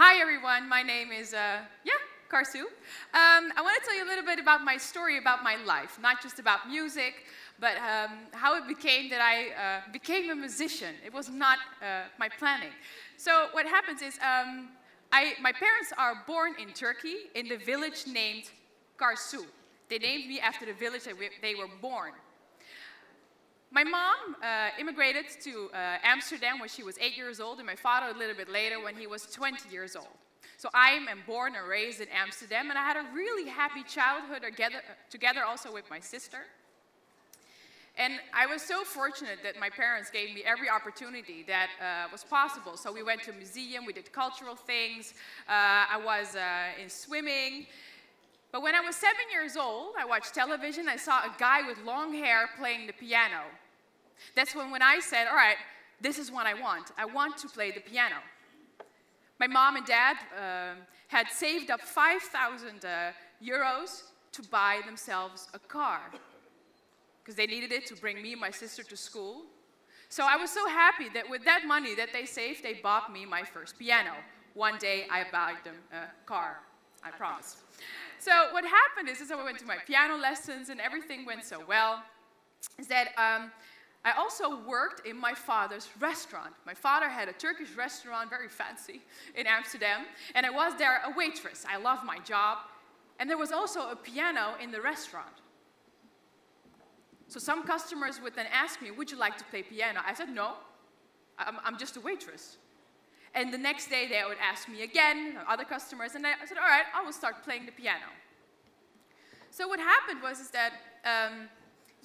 Hi, everyone. My name is, uh, yeah, Karsu. Um, I want to tell you a little bit about my story about my life, not just about music, but um, how it became that I uh, became a musician. It was not uh, my planning. So what happens is, um, I, my parents are born in Turkey in the village named Karsu. They named me after the village that we, they were born. My mom uh, immigrated to uh, Amsterdam when she was eight years old, and my father a little bit later when he was 20 years old. So I am born and raised in Amsterdam, and I had a really happy childhood together, together also with my sister. And I was so fortunate that my parents gave me every opportunity that uh, was possible. So we went to a museum, we did cultural things, uh, I was uh, in swimming. But when I was seven years old, I watched television, I saw a guy with long hair playing the piano. That's when, when I said, all right, this is what I want. I want to play the piano. My mom and dad uh, had saved up 5,000 uh, euros to buy themselves a car because they needed it to bring me and my sister to school. So I was so happy that with that money that they saved, they bought me my first piano. One day I bought them a car, I promise. So what happened is, is I went to my piano lessons and everything went so well, is that um, I also worked in my father's restaurant. My father had a Turkish restaurant, very fancy, in Amsterdam, and I was there a waitress. I loved my job. And there was also a piano in the restaurant. So some customers would then ask me, would you like to play piano? I said, no, I'm, I'm just a waitress. And the next day they would ask me again, other customers, and I said, all right, I will start playing the piano. So what happened was is that, um,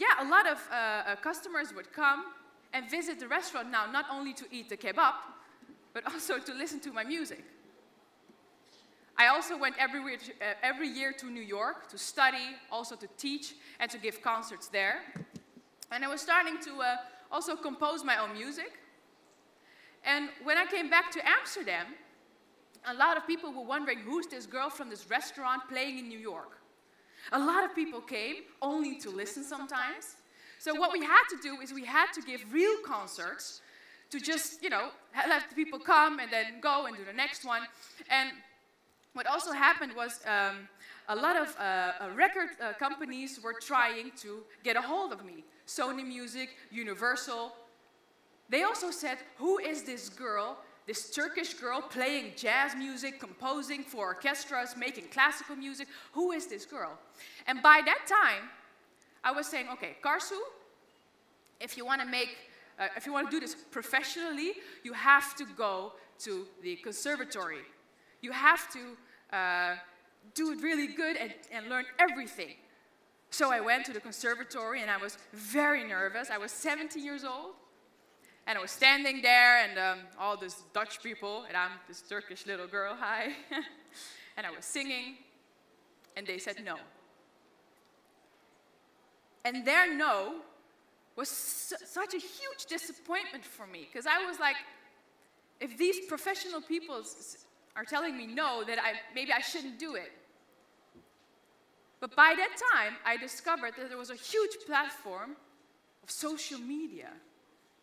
yeah, a lot of uh, uh, customers would come and visit the restaurant now, not only to eat the kebab, but also to listen to my music. I also went every year, to, uh, every year to New York to study, also to teach, and to give concerts there. And I was starting to uh, also compose my own music. And when I came back to Amsterdam, a lot of people were wondering who's this girl from this restaurant playing in New York? A lot of people came only to listen sometimes. So what we had to do is we had to give real concerts to just, you know, let the people come and then go and do the next one. And what also happened was um, a lot of uh, uh, record uh, companies were trying to get a hold of me. Sony Music, Universal. They also said, who is this girl, this Turkish girl playing jazz music, composing for orchestras, making classical music? Who is this girl? And by that time, I was saying, okay, Karsu, if you want to make, uh, if you want to do this professionally, you have to go to the conservatory you have to uh, do it really good and, and learn everything. So I went to the conservatory and I was very nervous. I was 17 years old. And I was standing there and um, all these Dutch people, and I'm this Turkish little girl, hi. and I was singing, and they said no. And their no was su such a huge disappointment for me, because I was like, if these professional people are telling me no, that I, maybe I shouldn't do it. But by that time, I discovered that there was a huge platform of social media.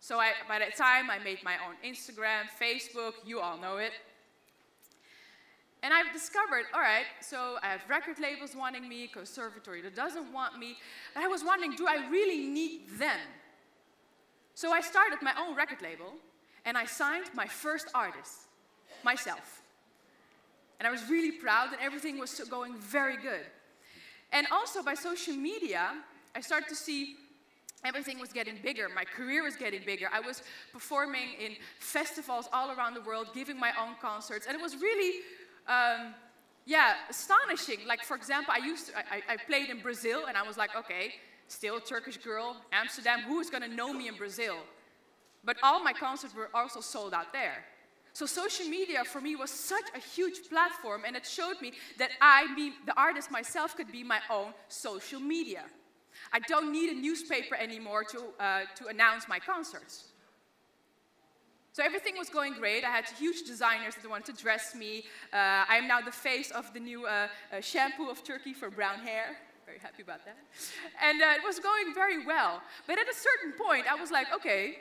So I, by that time, I made my own Instagram, Facebook, you all know it. And I've discovered, all right, so I have record labels wanting me, conservatory that doesn't want me. but I was wondering, do I really need them? So I started my own record label, and I signed my first artist, myself. And I was really proud, and everything was going very good. And also by social media, I started to see everything was getting bigger. My career was getting bigger. I was performing in festivals all around the world, giving my own concerts, and it was really, um, yeah, astonishing. Like for example, I used to, I, I played in Brazil, and I was like, okay, still a Turkish girl, Amsterdam. Who is going to know me in Brazil? But all my concerts were also sold out there. So social media for me was such a huge platform and it showed me that I, the artist myself, could be my own social media. I don't need a newspaper anymore to, uh, to announce my concerts. So everything was going great. I had huge designers that wanted to dress me. Uh, I am now the face of the new uh, uh shampoo of Turkey for brown hair. Very happy about that. And uh, it was going very well. But at a certain point, I was like, okay,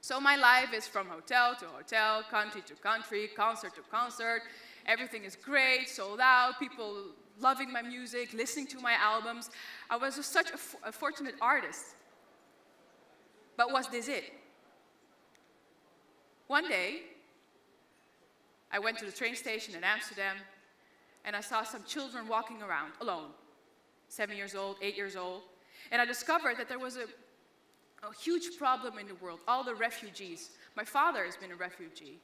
So my life is from hotel to hotel, country to country, concert to concert. Everything is great, sold out, people loving my music, listening to my albums. I was such a, fortunate artist. But was this it? One day, I went to the train station in Amsterdam and I saw some children walking around alone, seven years old, eight years old. And I discovered that there was a, a huge problem in the world all the refugees. My father has been a refugee.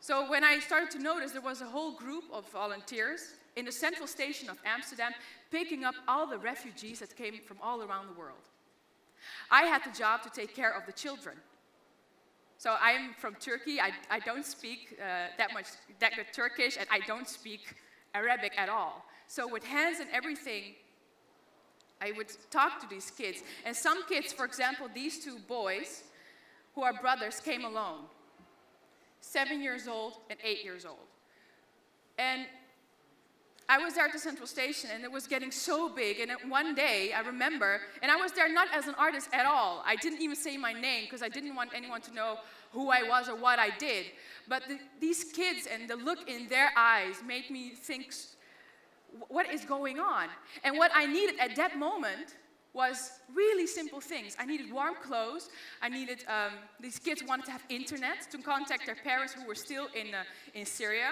So when I started to notice, there was a whole group of volunteers in the central station of Amsterdam picking up all the refugees that came from all around the world. I had the job to take care of the children. So I'm from Turkey. I, I don't speak uh, that much that good Turkish, and I don't speak Arabic at all. So with hands and everything, I would talk to these kids. And some kids, for example, these two boys, who are brothers, came alone. Seven years old and eight years old. And I was there at the Central Station and it was getting so big. And one day, I remember, and I was there not as an artist at all. I didn't even say my name because I didn't want anyone to know who I was or what I did. But the, these kids and the look in their eyes made me think, what is going on? And what I needed at that moment was really simple things. I needed warm clothes. I needed, um, these kids wanted to have internet to contact their parents who were still in, uh, in Syria.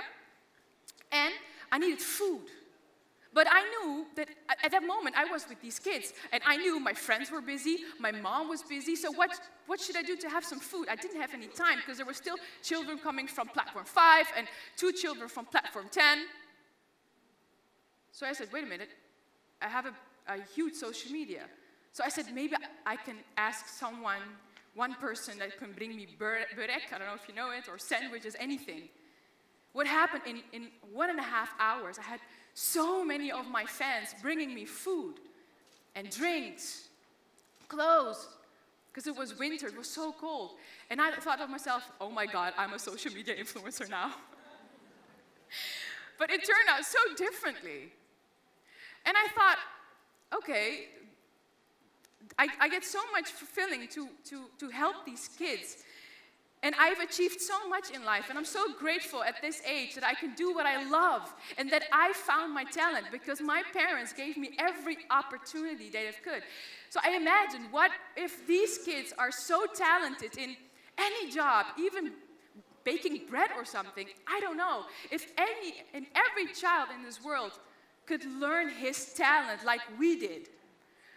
And I needed food. But I knew that at that moment I was with these kids, and I knew my friends were busy, my mom was busy, so what, what should I do to have some food? I didn't have any time because there were still children coming from platform 5 and two children from platform 10. So I said, wait a minute, I have a, a huge social media. So I said, maybe I can ask someone, one person that can bring me burek, I don't know if you know it, or sandwiches, anything. What happened in, in one and a half hours, I had so many of my fans bringing me food and drinks, clothes, because it was winter, it was so cold. And I thought of myself, oh my God, I'm a social media influencer now. but it turned out so differently. And I thought, okay, I, I get so much fulfilling to, to, to help these kids and I've achieved so much in life, and I'm so grateful at this age that I can do what I love and that I found my talent because my parents gave me every opportunity they could. So I imagine what if these kids are so talented in any job, even baking bread or something, I don't know. If any and every child in this world could learn his talent like we did,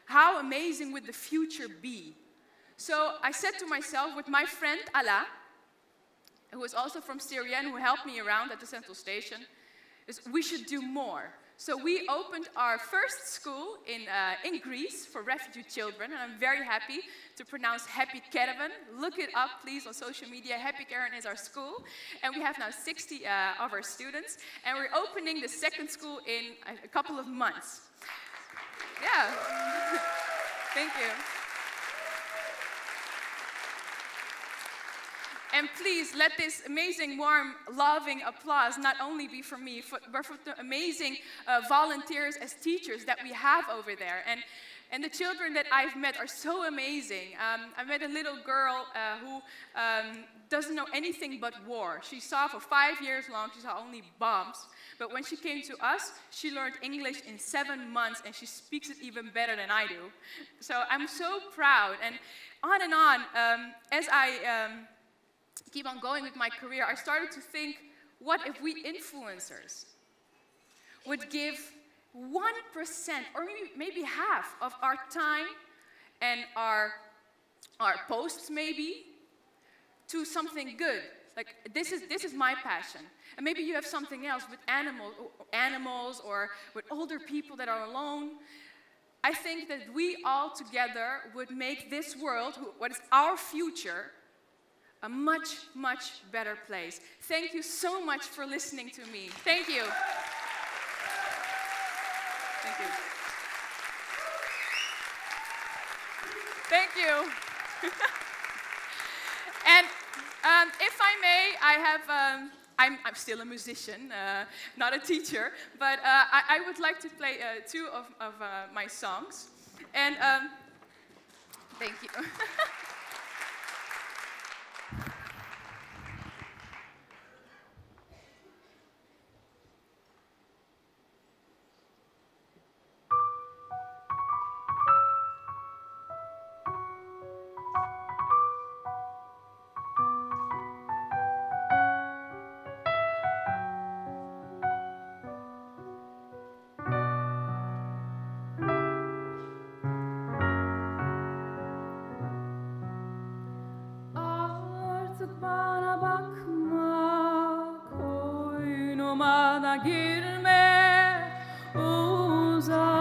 how amazing would the future be? So I said to myself, with my friend Ala, who is also from Syria and who helped me around at the central station, is we should do more. So we opened our first school in, uh, in Greece for refugee children, and I'm very happy to pronounce Happy Caravan. Look it up, please, on social media. Happy Caravan is our school, and we have now 60 uh, of our students, and we're opening the second school in a, a couple of months. Yeah, thank you. And please let this amazing, warm, loving applause not only be for me, but for the amazing uh, volunteers as teachers that we have over there. And, and the children that I've met are so amazing. Um, I met a little girl uh, who um, doesn't know anything but war. She saw for five years long, she saw only bombs. But when she came to us, she learned English in seven months and she speaks it even better than I do. So I'm so proud. And on and on, um, as I um, keep on going with my career, I started to think, what if we influencers would give 1% or maybe, maybe half of our time and our, our posts maybe to something good. Like this is, this is my passion. And maybe you have something else with animals, animals or with older people that are alone. I think that we all together would make this world, what is our future, a much, much better place. Thank you so much for listening to me. Thank you. Thank you. Thank you. and um, if I may, I have, um, I'm, I'm, still a musician, uh, not a teacher, but uh, I, I, would like to play uh, two of, of uh, my songs. And um, thank you. So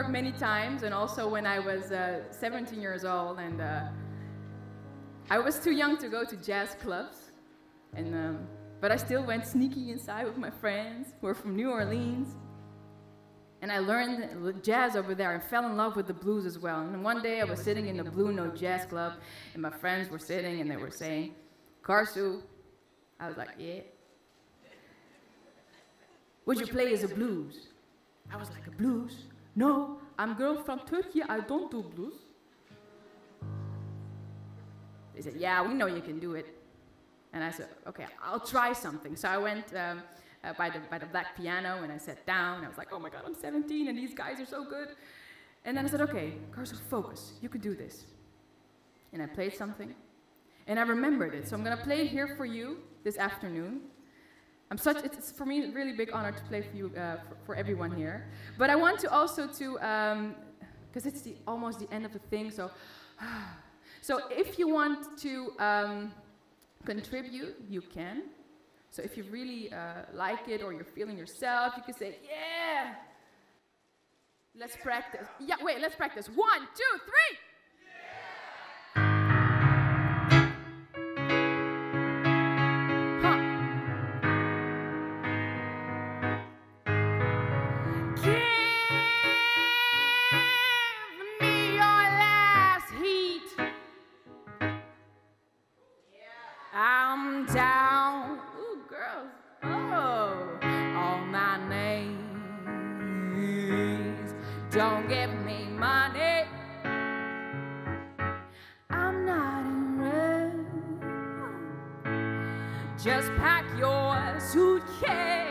York many times, and also when I was uh, 17 years old, and uh, I was too young to go to jazz clubs, and um, but I still went sneaky inside with my friends who were from New Orleans. And I learned jazz over there and fell in love with the blues as well. And one day I was sitting in the Blue Note Jazz Club, and my friends were sitting and they were saying, Karsu. I was like, yeah. Would you play as a blues? I was like, a blues? No, I'm girl from Turkey, I don't do blues. They said, yeah, we know you can do it. And I said, okay, I'll try something. So I went um, uh, by, the, by the black piano and I sat down. I was like, oh my God, I'm 17 and these guys are so good. And then I said, okay, Karsu, focus. You could do this. And I played something. And I remembered it. So I'm going to play it here for you this afternoon. I'm such, it's for me a really big honor to play for you, uh, for, for, everyone here. But I want to also to, because um, it's the, almost the end of the thing, so, so if you want to um, contribute, you can. So if you really uh, like it or you're feeling yourself, you can say, yeah. Let's practice. Yeah, wait, let's practice. One, two, three. Johnny of my hips.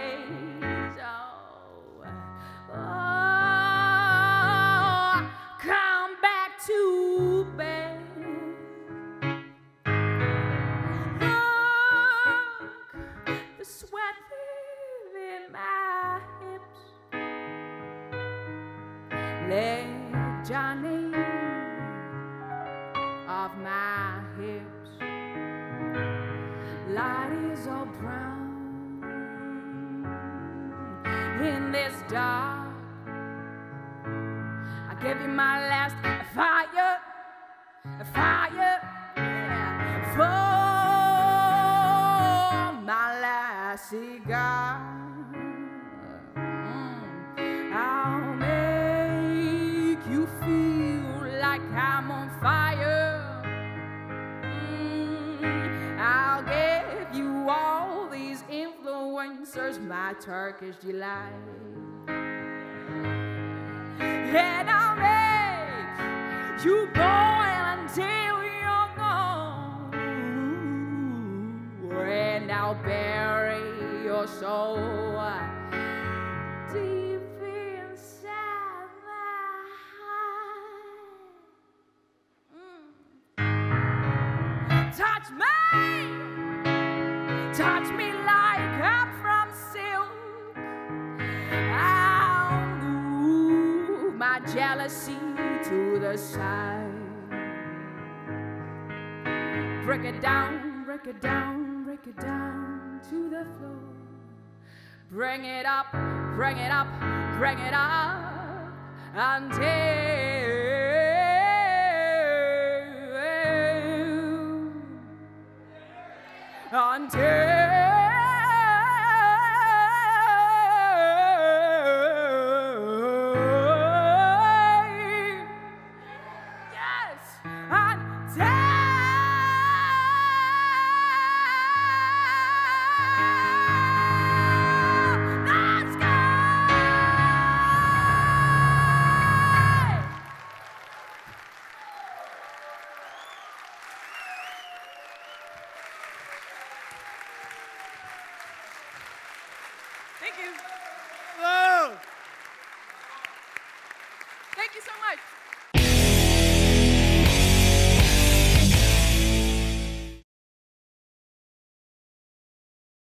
This dark. I give you my last fire, fire, yeah, for my last cigar. Influencers my Turkish delight. And I'll make you going until you're gone. And I'll bury your soul to the side. Break it down, break it down, break it down to the floor. Bring it up, bring it up, bring it up until until